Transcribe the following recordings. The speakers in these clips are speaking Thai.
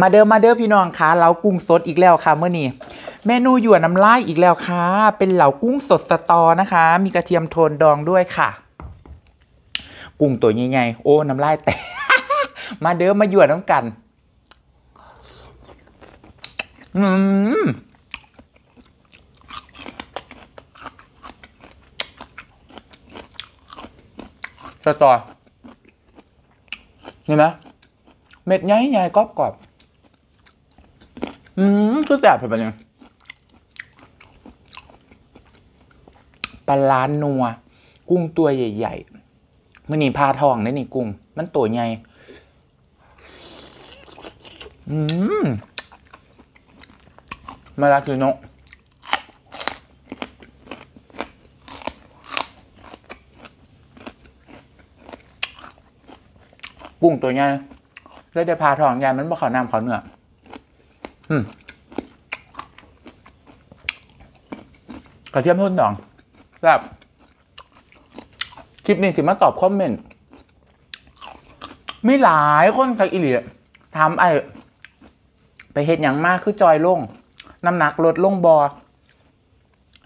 มาเด้อมาเด้อพี่น้องคะเหลากุ้งสดอีกแล้วค่ะเมื่อนี้เมนูหยวนน้ำลายอีกแล้วค่ะ เป็นเหลากุ้งสดสตอนะคะ มีกระเทียมโทนดองด้วยค่ะ กุ้งตัวใหญ่ๆโอ้น้ำลายแตกมาเด้อมาหยวนน้ำกันอืมสตอเห็นไหมเม็ดใหญ่ๆกรอบกร อืมคือแสบไปปะเนี่ยปลาล้านนัว กุ้งตัวใหญ่ๆมันนี่พาทองได้นี่กุ้ง มันตัวใหญ่ อืมมาลาคือนะกุ้งตัวใหญ่เลยได้พาทองใหญ่มันบ่เขาน้ำเขาเนื้ออืม กระเทียมทุ่นดองแบบคลิปนี้สิมาตอบคอมเมนต์มีหลายคนกับอิเลียถามไอ้ไปเห็ดอย่างมากคือจอยลง น้ำหนักลดลงบอ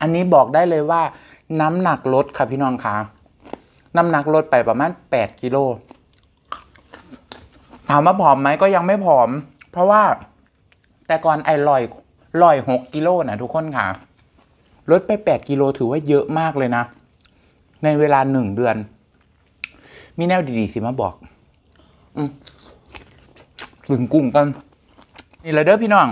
อันนี้บอกได้เลยว่า น้ำหนักลดค่ะพี่น้องคะน้ำหนักลดไปประมาณแปดกิโล ถามว่าผอมไหมก็ยังไม่ผอม เพราะว่า แต่ก่อนไอ้ลอยลอยหกกิโลนะทุกคนค่ะ ลดไปแปดกิโลถือว่าเยอะมากเลยนะ ในเวลาหนึ่งเดือน มีแนวดีๆสิมาบอกอถึงกุ้งกัน นี่เลยเด้อพี่น้อง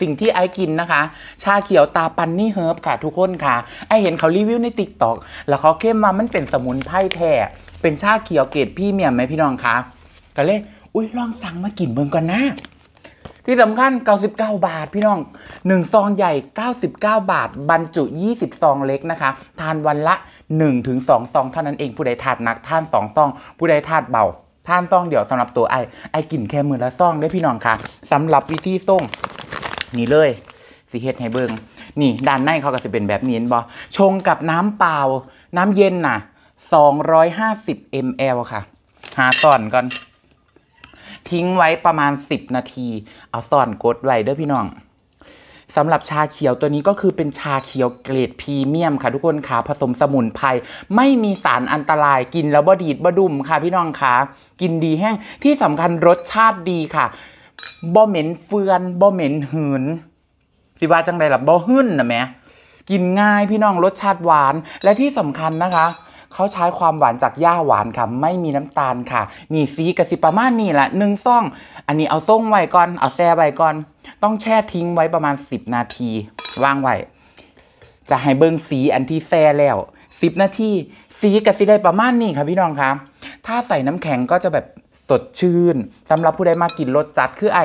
สิ่งที่ไอ้กินนะคะ ชาเขียวตาปันนี่เฮิร์บค่ะทุกคนค่ะ ไอเห็นเขารีวิวในติ๊กต็อกแล้วเขาเข้มว่ามันเป็นสมุนไพรแท้เป็นชาเขียวเกรดพี่เมียมไหมพี่น้องคะก็เลย อุ้ยลองสั่งมากินเบิ่งก่อนนะ ที่สำคัญ 99 บาทพี่น้อง 1 ซองใหญ่ 99 บาท บรรจุ 20 ซองเล็กนะคะ ทานวันละ 1-2ถึงซองเท่านั้นเอง ผู้ใดทานหนักทาน 2 ซอง ผู้ใดทานเบาทานซองเดียวสำหรับตัวไอไอกินแค่มือละซองได้พี่น้องค่ะสำหรับวิธีส่งนี่เลยสิเฮ็ดให้เบิงนี่ด้านในเขาก็จะเป็นแบบนี้นบ่ชงกับน้ำเปล่า น้ำเย็นน่ะ 250 ml ค่ะ หาตอนก่อน ทิ้งไว้ประมาณ 10 นาที เอาซ่อนกดไว้เด้อพี่น้องสำหรับชาเขียวตัวนี้ก็คือเป็นชาเขียวเกรดพรีเมียมค่ะทุกคนค่ะผสมสมุนไพรไม่มีสารอันตรายกินแล้วบดีดบดุมค่ะพี่น้องค่ะกินดีแห้งที่สำคัญรสชาติดีค่ะบ่เหม็นเฟือนบ่เหม็นหืน สิว่าจังใดล่ะบ่หึ่นนะแม่กินง่ายพี่น้องรสชาติหวานและที่สำคัญนะคะ เขาใช้ความหวานจากหญ้าหวานค่ะ ไม่มีน้ำตาลค่ะ นี่สีกระสิประมาณนี่แหละหนึ่งซ่อง อันนี้เอาส่งไว้ก่อน เอาแช่ไว้ก่อน ต้องแช่ทิ้งไว้ประมาณ 10 นาทีวางไว้ จะให้เบิ้งสีอันที่แช่แล้ว 10 นาทีสีกระสิได้ประมาณนี้ค่ะพี่น้องคะถ้าใส่น้ำแข็งก็จะแบบสดชื่นสำหรับผู้ใดมากินรสจัดคือไอ้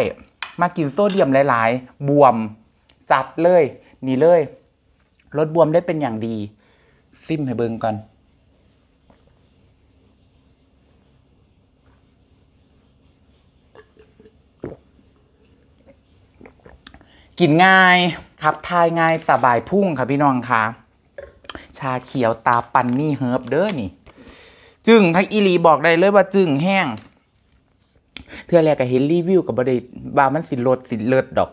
มากินโซเดียมหลาย ๆ บวมจัดเลย นี่เลยลดบวมได้เป็นอย่างดี ซิมให้เบิ่งก่อน กินง่ายขับทายง่ายสบายพุ่งค่ะพี่น้องค่ะ ชาเขียวตาปันนี่เฮิร์บเด้อนี่ จึงทักอีลีบอกได้เลยว่าจึงแห้งเทื่อแรกก็เห็นรีวิวกับบไดว่ามันสิลดสิเลิศดอก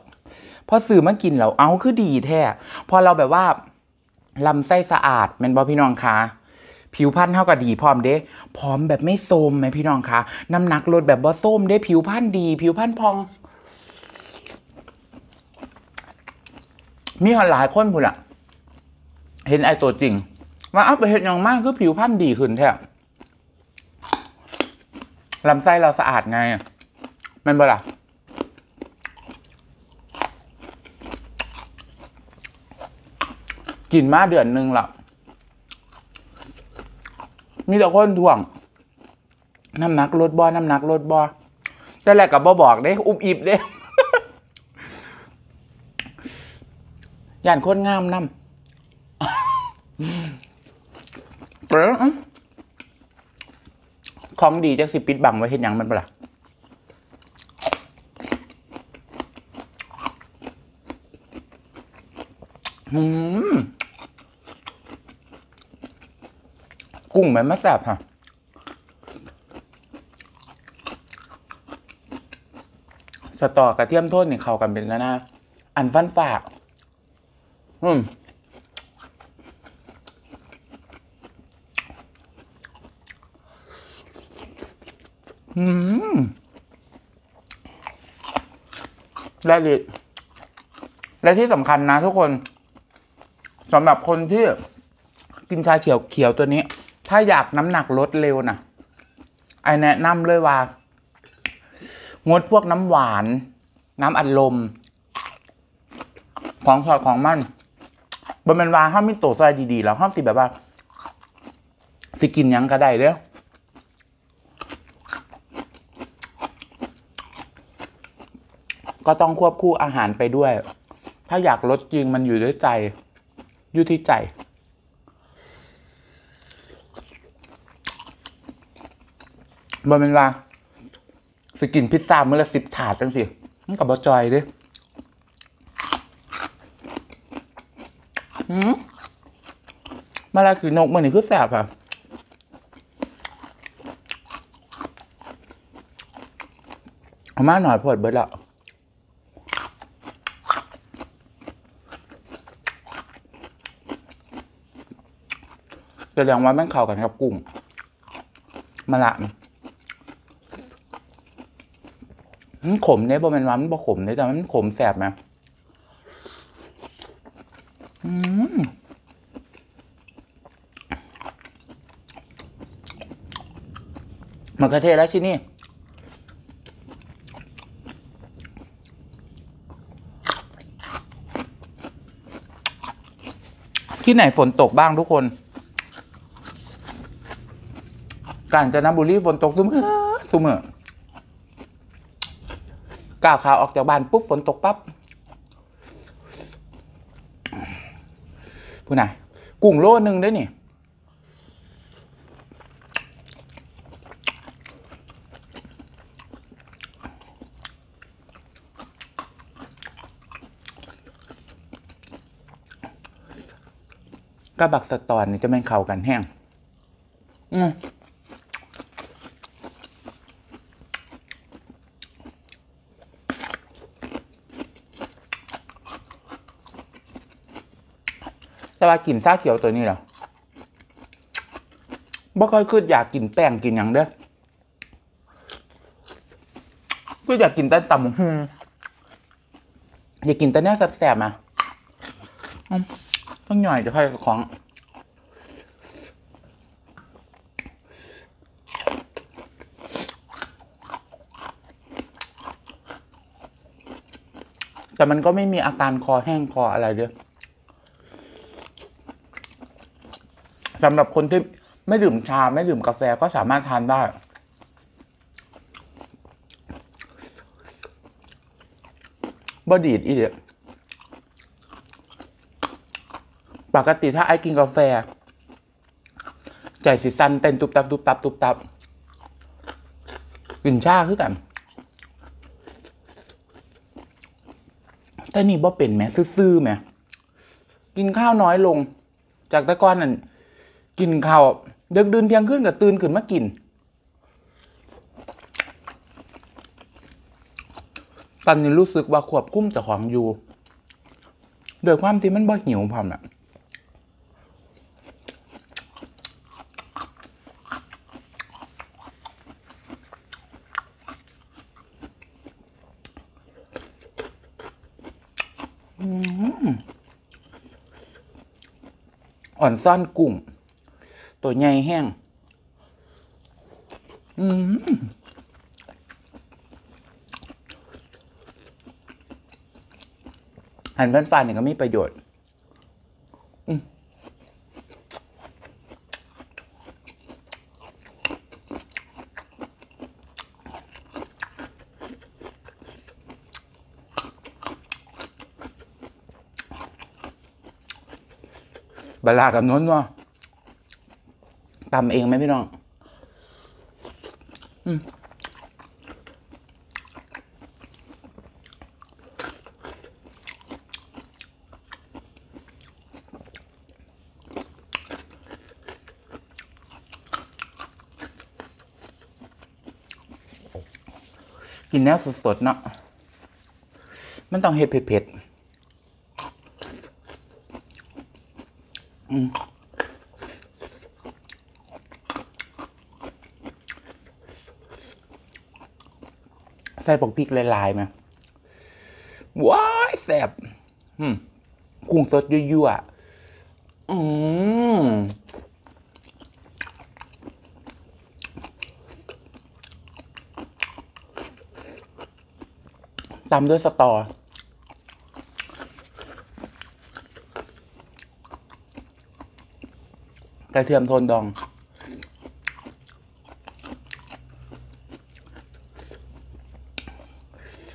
พอสื่อมากินแล้วเอาคือดีแท้พอเราแบบว่าลำไส้สะอาดแมนบอพี่น้องคะผิวพรรณเท่ากับดีพร้อมเด้พร้อมแบบไม่โทมไหมพี่น้องคะน้ำหนักลดแบบบ่ส้มเด้ผิวพรรณดี ผิวพรรณพอง มีหลายคนพุ่นอะเห็นไอตัวจริงว่าเอาไปเห็นอย่างมากคือผิวพรรณดีขึ้นแท้ลำไส้เราสะอาดไงมันบ่ล่ะกินมาเดือนหนึ่งละมีแต่คนถ่วง น้ำหนักลดบอน้ำหนักลดบอแต่แรกกับบอบอกเด้ อุบอิบเด้ ย่านคนงามนำเปล่าของดีจักสิปิดบังไว้เห็นยังมันเปล่าอืมกุ้งมันม่แสบค่ะสสตอกระเทียมโทษนี่เข้ากันเป็นแล้วนะ อันฟันฝาก อืมอืมและลิและที่สำคัญนะทุกคนสำหรับคนที่กินชาเขียวเขียวตัวนี้ ถ้าอยากน้ำหนักลดเร็วนะไอแนะนำเลยว่า งดพวกน้ำหวาน น้ำอัดลม ของสอดของมัน บนเป็นวาห้ามมิโตะซอยดีๆแล้วห้ามสิแบบว่า สิกินยังก็ได้เด้อก็ต้องควบคู่อาหารไปด้วย ถ้าอยากลดจริงมันอยู่ด้วยใจ อยู่ที่ใจ บนเป็นว่าสกินพิซซ่าเมื้อละสิบถาดจังสิมันกับบอจอยด้วย อืมมาลาคือนกมันนี่คือแสบอะเอามาหน่อยพอดเบิดละแสดงว่าแม่งเข้ากันกับกุ้งมาละมันขมเนี่ยบ่แมันว่ามันบ่ขมเนี่ยแต่มันขมแสบไหม อืมมะเขือเทศแล้วชินี่ที่ไหนฝนตกบ้างทุกคน กาญจนบุรีฝนตกซุมเอซุมเออก้าวขาออกจากบ้านปุ๊บฝนตกปั๊บ พูนไหนกุ้งโลหนึ่งได้นี่กระบักสตอนนี่จะแม่นเข้ากันแห้ง อืม แต่ว่ากินซาเขียวตัวนี้เหรอบ่ค่อยคืออยากกินแป้งกินอย่างเด้อคืออยากกินแต่ตำบักฮึงอยากกินแต่เนื้อแสบๆมาต้องหน่อยจะค่อยของแต่มันก็ไม่มีอาการคอแห้งคออะไรเด้อ สำหรับคนที่ไม่ดื่มชาไม่ดื่มกาแฟก็สามารถทานได้บดีดอีเดียปกติถ้าไอ้กินกาแฟ ใจสิสันเต้นตุบตับตุบตับตุบตับกลิ่นชาคือกัน แต่นี่บ่เป็นแหมซื่อๆแหมกินข้าวน้อยลง จากแต่ก่อนนั่น กินข้าวเดึกดื่นเที่ยงขึ้นกับตื่นขึ้นมากิน ตอนนี้รู้สึกว่าควบคุ้มเจ้าของอยู่โดยความที่มันบ่หิวพร้อมน่ะอ่อนซ่อนกุ้ง ตัวใหญ่แห้ง อืมหันฟันฟันเนี่ยก็มีประโยชน์บลากับน้นวะ ตำเองไหมพี่น้องกินแนวสดๆเนาะ มันต้องเห็ดเผ็ดๆอืม ส่ปกพริกลายๆไหมว้ายแสบอืมกุ้งสดยั่วๆอืมตามด้วยสตอ กระเทียมโทนดอง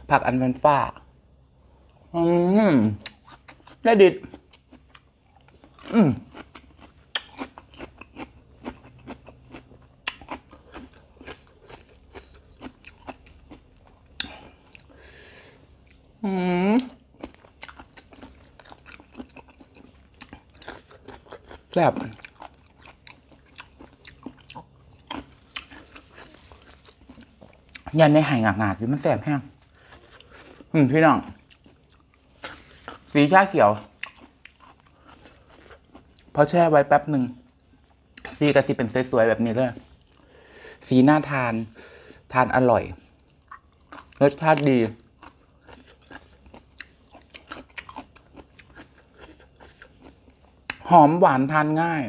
ผักอันเฟันฟ้า อืมได้ดิด อืมอืมแซ่บยันในหายงากๆอยู่มันแสบแห้ง อืมพี่น้อง สีชาเขียวพอแช่ไว้แป๊บหนึ่งสีกระสิเป็นสวยๆแบบนี้เลย สีน่าทาน ทานอร่อย รสชาติดี หอมหวานทานง่าย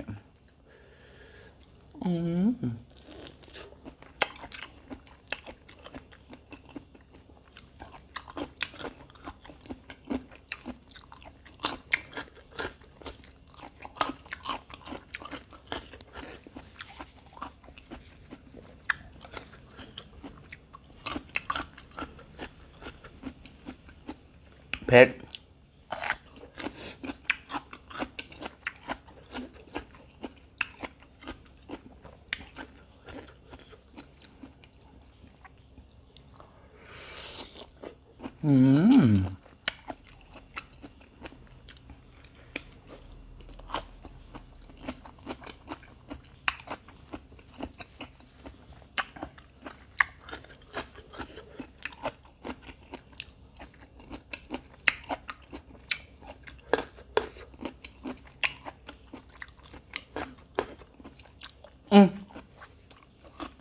อืม เผ็ดอื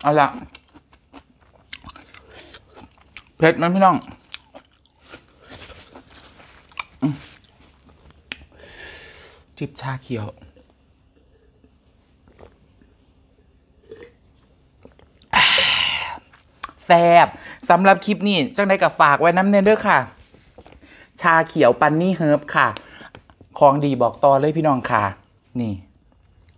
เอาละเผ็ดไหมันพี่น้องจิบชาเขียว แซบสำหรับคลิปนี้จังได้กับฝากไว้น้ำเนเด้อค่ะ ชาเขียวปันนี่เฮิร์บค่ะ ของดีบอกต่อเลยพี่น้องค่ะ นี่